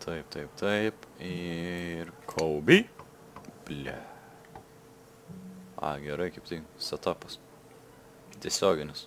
Taip, taip, taip. Ir Kobe. Ble. A, gerai, kaip tai. Setupas. Tiesioginis.